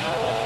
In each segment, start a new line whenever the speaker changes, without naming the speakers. Oh.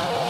Oh.